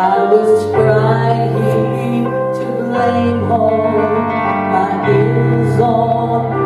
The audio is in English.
I was trying to blame all my ills on